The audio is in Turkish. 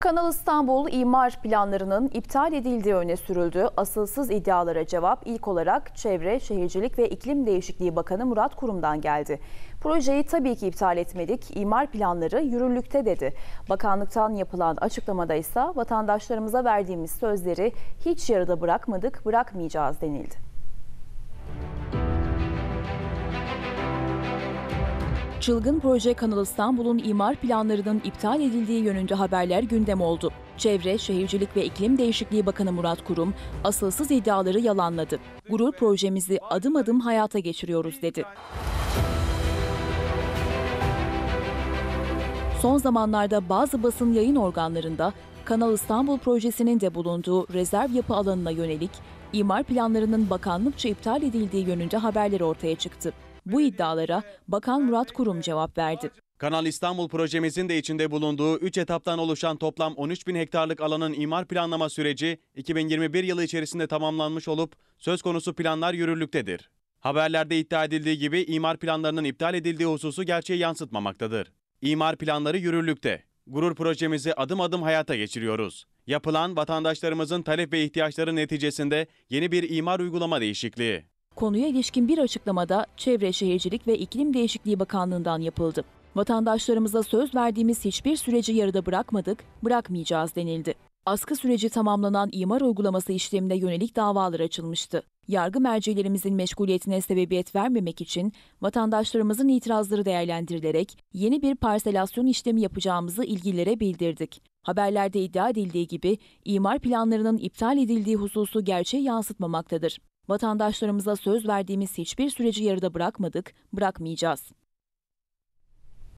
Kanal İstanbul imar planlarının iptal edildiği öne sürüldü. Asılsız iddialara cevap ilk olarak Çevre, Şehircilik ve İklim Değişikliği Bakanı Murat Kurum'dan geldi. Projeyi tabii ki iptal etmedik, imar planları yürürlükte dedi. Bakanlıktan yapılan açıklamada ise vatandaşlarımıza verdiğimiz sözleri hiç yarıda bırakmadık, bırakmayacağız denildi. Çılgın proje Kanal İstanbul'un imar planlarının iptal edildiği yönünde haberler gündem oldu. Çevre, Şehircilik ve İklim Değişikliği Bakanı Murat Kurum, asılsız iddiaları yalanladı. Gurur projemizi adım adım hayata geçiriyoruz dedi. Son zamanlarda bazı basın yayın organlarında Kanal İstanbul projesinin de bulunduğu rezerv yapı alanına yönelik imar planlarının bakanlıkça iptal edildiği yönünde haberler ortaya çıktı. Bu iddialara Bakan Murat Kurum cevap verdi. Kanal İstanbul projemizin de içinde bulunduğu 3 etaptan oluşan toplam 13 bin hektarlık alanın imar planlama süreci 2021 yılı içerisinde tamamlanmış olup söz konusu planlar yürürlüktedir. Haberlerde iddia edildiği gibi imar planlarının iptal edildiği hususu gerçeği yansıtmamaktadır. İmar planları yürürlükte. Gurur projemizi adım adım hayata geçiriyoruz. Yapılan vatandaşlarımızın talep ve ihtiyaçları neticesinde yeni bir imar uygulama değişikliği. Konuya ilişkin bir açıklamada Çevre, Şehircilik ve İklim Değişikliği Bakanlığı'ndan yapıldı. Vatandaşlarımıza söz verdiğimiz hiçbir süreci yarıda bırakmadık, bırakmayacağız denildi. Askı süreci tamamlanan imar uygulaması işlemine yönelik davalar açılmıştı. Yargı mercilerimizin meşguliyetine sebebiyet vermemek için vatandaşlarımızın itirazları değerlendirilerek yeni bir parselasyon işlemi yapacağımızı ilgililere bildirdik. Haberlerde iddia edildiği gibi imar planlarının iptal edildiği hususu gerçeği yansıtmamaktadır. Vatandaşlarımıza söz verdiğimiz hiçbir süreci yarıda bırakmadık, bırakmayacağız.